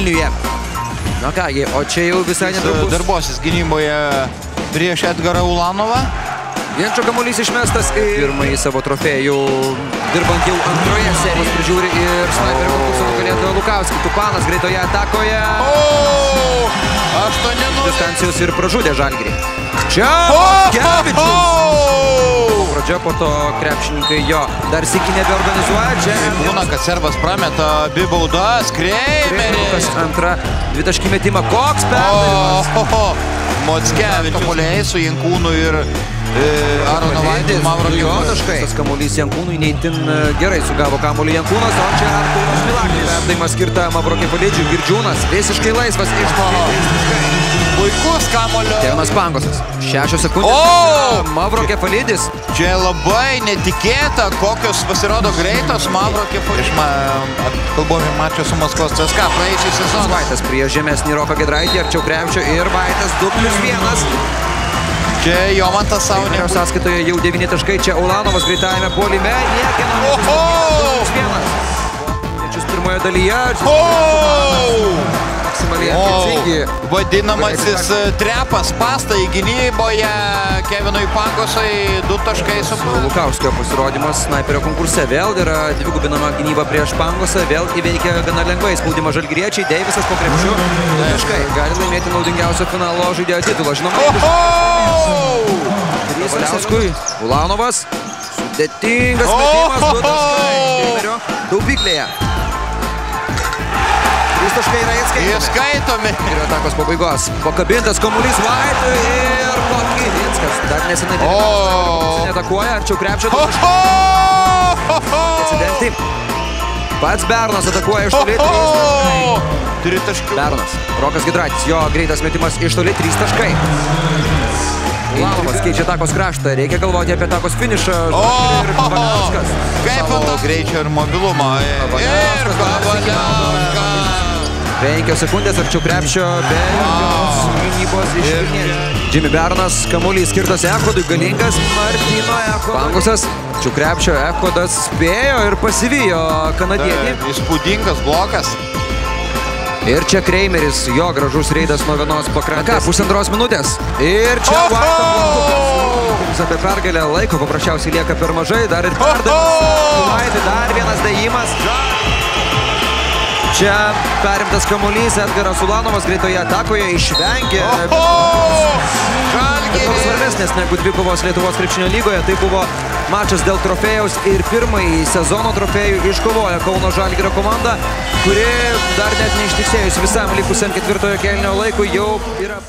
Vilniuje. Na kągi, o čia jau visai netrukus. Darbuosis gynyboje prieš Edgarą Ulanovą. Vienčio kamuolys išmestas į pirmąjį savo trofėjų, dirbant jau antroje serijos prižiūri ir snaiperio konkurso nugalėtojo Lukauskį. Tupanas greitoje atakoje. O, 8-0. Distancijos ir pražudė Žalgirį. Čia o, Pradžia po to krepšininkai jo dar sėki nebeorganizuoja. Čia Būna, kad servas prameta abi baudas. Kreimeris antra dvitaškį metimą. Koks perdavimas? O, o, o. Mockevičius. Kamuoliai su Jankūnu ir e, Arono Vaidu, Mauro jo Ginkūnas. taškai. Tas kamuolys Jankūnui neįtin e, gerai sugavo kamuolį Jankūnas, o čia Artūras Milaknis. Perdavimas skirta Mavro Kepalidžiui. Girdžiūnas visiškai laisvas iš Puikus kamulio. Kevinas Pangosas. Šešios sekundės. O! Mavro Kepalidis. Čia labai netikėta, kokios pasirodo greitos Mavro Kepalidis. Aš ma- kalbu apie mačą su Maskvos CSKA praėjusią sezoną. Vaitas prieš žemesnį Roką Gedraitį, arčiau krepšio ir Vaitas 2 plus 1. Čia Jomantas Trenerio nebus. sąskaitoje jau 9 taškai, čia Ulanovas greitajame puolime, niekieno Oho! Nečius pirmoje dalyje, čia O! maksimaliai ambicingi. vadinamasis e, trepas pasta į gynyboje Kevinui Pangosai du taškai su Lukauskio pasirodymas snaiperio konkurse vėl yra dvigubinama gynyba prieš Pangosą, vėl įveikia gana lengvai spaudimą žalgiriečiai, Deivisas po krepšiu, taškai, gali laimėti naudingiausio finalo žaidėjo titulą, žinoma, Oho! Valiauskui, Ulanovas, sudėtingas metimas, du taškai, daubyklėje. Trys taškai yra Jie atskaitomi. skaitomi. Ir atakos pabaigos. Pakabintas kamuolys Vaitui ir Kokyvinskas. Dar nesenai O. netakuoja, arčiau krepšio. taškai. Oho! Incidentį. Pats Bernas atakuoja iš toli. taškai. Turi taškių. Bernas. Rokas Gidraitis. Jo greitas metimas iš toli. Trys taškai. Ulanovas keičia takos kraštą. Reikia galvoti apie takos finišą. Kavaliauskas. Kaip ant greičio ir mobilumo. Ir Kavaliauskas. Penkios sekundės arčiau krepšio, be jokios gynybos iš Ir- Vilniečių. Jimmy Bernas, kamuolys skirtas Ekodui, galingas Martino Ekodas. Pangusas, arčiau krepšio Ekodas spėjo ir pasivijo kanadietį. Įspūdingas blokas. Ir čia Kreimeris, jo gražus reidas nuo vienos pakrantės. Ką, pusantros minutės. Ir čia! Vaito apie pergalę laiko paprasčiausiai lieka per mažai, dar ir perdavimas. Oho! Vaitui dar vienas dėjimas. Čia perimtas kamuolys, Edgaras Ulanovas greitoje atakoje išvengė. Daug svarbesnės negu dvi kovos Lietuvos krepšinio lygoje. Tai buvo mačas dėl trofėjaus ir pirmąjį sezono trofėjų iškovojo Kauno Žalgirio komanda, kuri dar net neištiksėjus visam likusiam ketvirtojo kelnio laikui jau yra...